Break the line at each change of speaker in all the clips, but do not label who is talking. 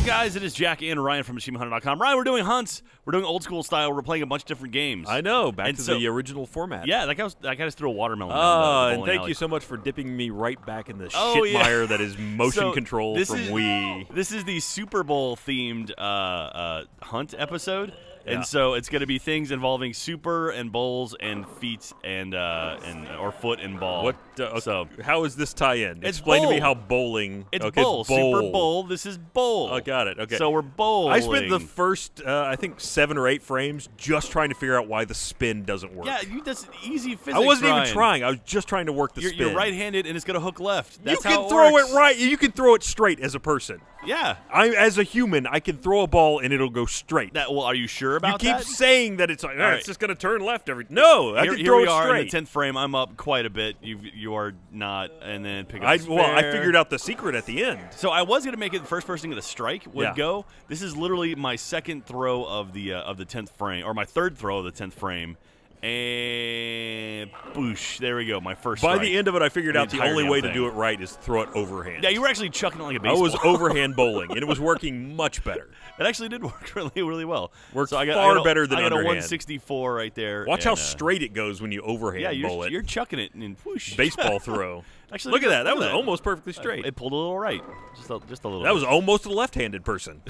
up, guys? It is Jack and Ryan from AchievementHunter.com. Ryan, we're doing hunts. We're doing old school style. We're playing a bunch of different games.
I know, back
And
to
so-
the original format.
Yeah, that guy, was, that guy just threw a watermelon.
Oh,
the
and thank
alley.
you so much for dipping me right back in the
Oh,
shit
yeah.
mire that is motion
So,
control
this
from
is,
Wii.
This is the Super Bowl themed uh, uh, hunt episode.
Yeah.
And so it's going to be things involving super and bowls and feet and uh, and or foot and ball.
What? Uh, okay,
So
how is this tie in?
It's
Explain to me how bowling.
it's
okay,
bowl,
It's bowl.
Super Bowl. This is bowl.
Oh, got it. Okay.
So we're bowling.
I spent the first, uh, I think, seven or eight frames just trying to figure out why the spin doesn't work.
yeah, you, that's easy physics.
I wasn't
Ryan.
even trying. I was just trying to work the
You're,
spin.
you're right-handed, and it's going to hook left. That's
you can
it
throw
works.
it right. You can throw it straight as a person.
Yeah.
I, as a human, I can throw a ball and it'll go straight.
That. Well, are you sure
you
about
keep
that?
saying that it's like, "Ah, it's just going to turn left every. No, I
here,
can
here
throw
we
it
are in the tenth frame. I'm up quite a bit. You you are not, and then pick up.
I, well, I figured out the secret at the end.
So I was gonna make it the first person to the strike would
Yeah.
go. This is literally my second throw of the uh, of the tenth frame, or my third throw of the tenth frame, and boosh. There we go. My first.
By
strike.
the end of it, I figured
The
out the
entire
only
damn
way to
thing.
do it right is throw it overhand.
Yeah, you were actually chucking it like a
I
baseball.
was overhand bowling, and it was working much better.
It actually did work really, really well.
Worked
so I got,
far
I got a,
better than
I got a 164 right there.
Watch how
and, uh,
straight it goes when you overhand
Yeah,
bowl
you're,
it.
you're chucking it and whoosh.
Baseball throw.
Actually,
Look at that. That was almost perfectly straight.
It pulled a little right, just a, just a little.
That was almost a left-handed person.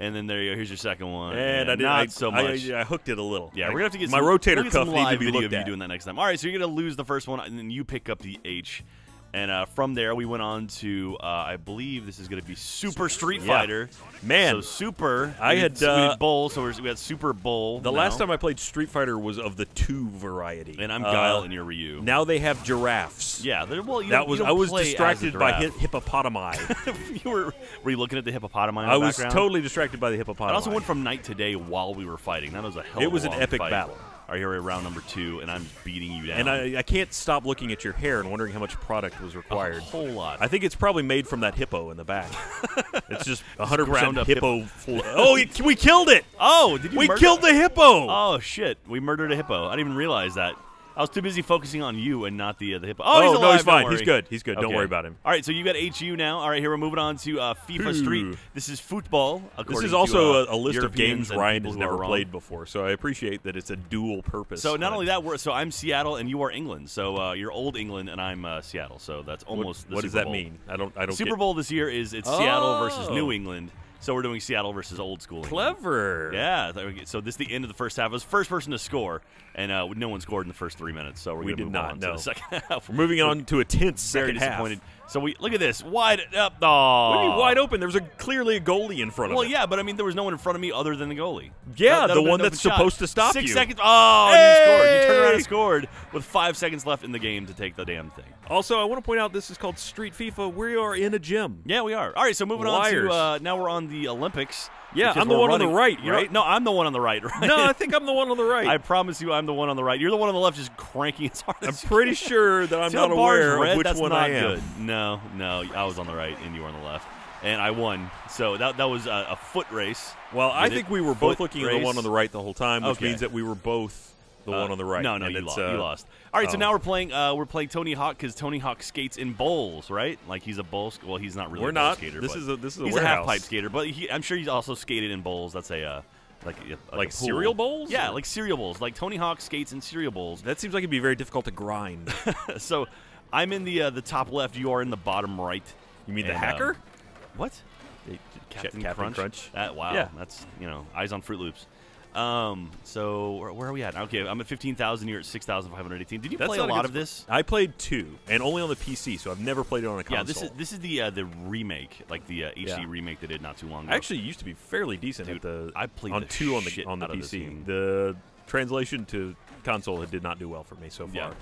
And then there you go. Here's your second one.
And I did
not
I,
so much.
I, hooked it a little.
Yeah,
I-
we're gonna have to get
my
some,
rotator cuff needs to be
video of you doing that next time. All right, so you're gonna lose the first one, and then you pick up the H, and uh, from there we went on to uh, I believe this is gonna be Super Street
Yeah.
Fighter.
Man,
so Super.
I
we
had,
we
uh,
did Bowl, so we're, we got Super Bowl.
the
now.
last time I played Street Fighter was of the two variety.
and I'm
Uh,
Guile and you're Ryu.
Now they have giraffes.
yeah, they're- well, you
that was I was distracted by hip- hippopotami.
you were were you looking at the hippopotami? In
I
the
was
background?
totally distracted by the
I
hippopotami.
also went from night to day while we were fighting. That was a hell.
It
of a It
was an epic
fight.
battle.
Here we're at round number two, and I'm beating you down.
and I, I can't stop looking at your hair and wondering how much product was required.
a whole lot.
I think it's probably made from that hippo in the back. it's just 100%
ground up
hippo. fl- oh, we killed it!
oh, did you?
We killed the hippo!
Oh shit! We murdered a hippo. I didn't even realize that. I was too busy focusing on you and not the uh, the hippo. Oh, he's
Oh,
alive.
no, he's
don't
fine. He's good. He's good. Don't
Okay.
worry about him.
All right, so you got HU now. All right, here we're moving on to uh, FIFA Street. This is football.
This
according
is
to,
also
uh,
a, a list of
Europeans
games
and
Ryan
people
has
who are
never
wrong.
played before, so I appreciate that it's a dual purpose.
So not only that, we're, so I'm Seattle and you are England. So uh, you're old England and I'm uh, Seattle. So that's
what,
almost. the
what does
Super
that
Bowl.
mean? I don't. I don't.
Super
get,
Bowl this year is it's Seattle versus
Oh.
New England. So we're doing Seattle versus old school.
Clever.
Yeah. there we go. So this is the end of the first half. I was first person to score, and uh, no one scored in the first three minutes. So we're
We did not,
on
no.
to the second half.
We're moving on to a tense second half.
disappointed. So we look at this wide up. Oh,
What do you mean wide open? There was a clearly a goalie in front of me.
Well,
it.
yeah, but I mean, there was no one in front of me other than the goalie.
Yeah,
That-
the one that's
shot.
supposed to stop
Six
you.
seconds. Oh, and you scored. You turned around and scored with five seconds left in the game to take the damn thing.
Also, I want to point out this is called Street FIFA. We are in a gym.
Yeah, we are. All right, so moving
Liars.
on to uh, now we're on the Olympics.
Yeah, I'm the one on the
running-
right, right?
No, I'm the one on the right. Right?
No, I think I'm the one on the right.
I promise you, I'm the one on the right. You're the one on the left, just cranking as hard.
I'm
as
pretty sure that I'm not aware
red?
of which
That's
one
not
I am.
Good. No, no, no, I was on the right and you were on the left, and I won. So that that was a, a foot race.
Well, I think we were both looking at the one on the right the whole time, which
Okay.
means that we were both the
Uh,
one on the right.
No, no, you lost.
uh,
you lost. All right, so
oh.
now we're playing. Uh, we're playing Tony Hawk because Tony Hawk skates in bowls, right? Like he's a bowl. Well, he's not really.
We're
a bowl
not.
Skater,
This
but
is a- this is a
he's
warehouse.
a half pipe skater, but he, I'm sure he's also skated in bowls. That's a uh, like a, like,
Like cereal bowls,
Yeah,
or-
like cereal bowls. Like Tony Hawk skates in cereal bowls.
That seems like it'd be very difficult to grind.
so I'm in the uh, the top left. You are in the bottom right.
You mean the hacker?
um, what? Captain,
Captain
Crunch.
Crunch?
That, wow,
Yeah.
that's you know eyes on Froot Loops. Um, so where, where are we at? Okay, I'm at fifteen thousand. You're at six thousand five hundred eighteen. Did you
That's
play a lot of this?
I played two, and only on the PC, so I've never played it on a console.
Yeah, this is this is the uh, the remake, like the uh, HD
Yeah.
remake they did not too long ago.
I actually used to be fairly decent
Dude,
at the.
I played
on two on the on the
out of this
PC. The translation to console it did not do well for me so far.
yeah.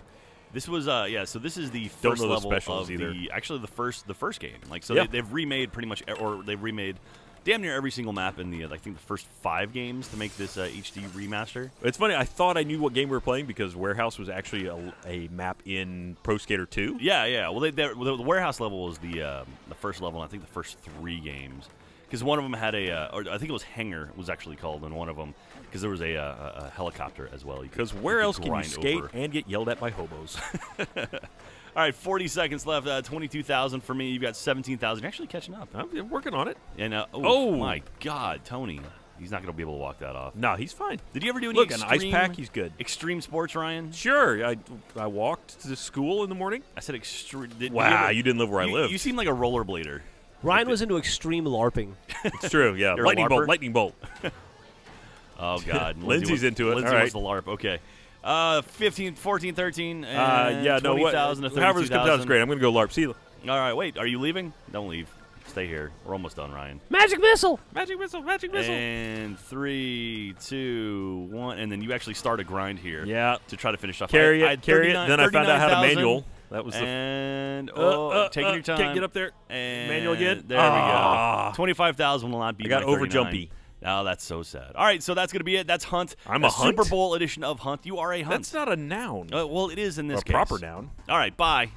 This was uh yeah, so this is the first
the
level of
either.
the actually the first the first game. Like so
Yeah.
they, they've remade pretty much or they've remade damn near every single map in the uh, I think the first 5 games to make this uh, HD remaster.
It's funny. I thought I knew what game we were playing because Warehouse was actually a, a map in Pro Skater 2.
Yeah, yeah. Well, they, they, the, the warehouse level was the um, the first level. I think the first three games, because one of them had a, uh, or I think it was hangar was actually called in one of them because there was a, uh, a helicopter as well.
Because where else can you skate over. and get yelled at by hobos?
All right, 40 seconds left. Uh, 22,000 for me. You've got 17,000. You're actually catching up.
I'm working on it.
And uh, oh, oh, my God, Tony. He's not going to be able to walk that off.
No, he's fine.
Did you ever do any
Look,
extreme,
an ice pack? He's good.
Extreme sports, Ryan?
Sure. I, I walked to school in the morning.
I said extreme.
Wow, you, ever, you, didn't live where
you,
I live.
You seem like a rollerblader.
Ryan was into extreme LARPing.
it's true, yeah. Lightning bolt, lightning bolt.
oh, God.
Lindsay's into it.
Lindsay
All
right. the LARP. Okay. Uh, 15, 14, 13,
and uh, yeah, 20, no, what, however this comes out is great. I'm going to go LARP. See you.
All right, wait. Are you leaving? Don't leave. Stay here. We're almost done, Ryan.
Magic missile.
Magic missile. Magic missile.
And three, two, one, and then you actually start a grind here.
Yeah.
To try to finish off.
Carry I, it. I carry it. Then I found out how to manual.
That was the and oh, uh, uh, taking
uh,
your time.
Can't get up there.
And
manual again.
There we go. Twenty-five thousand will not be.
I got over jumpy.
Oh, that's so sad. All right, so that's going to be it. That's Hunt.
I'm a, a
Super Bowl edition of Hunt. You are a Hunt.
That's not a noun.
Uh, well, it is in this
a
case.
proper noun.
All right, bye.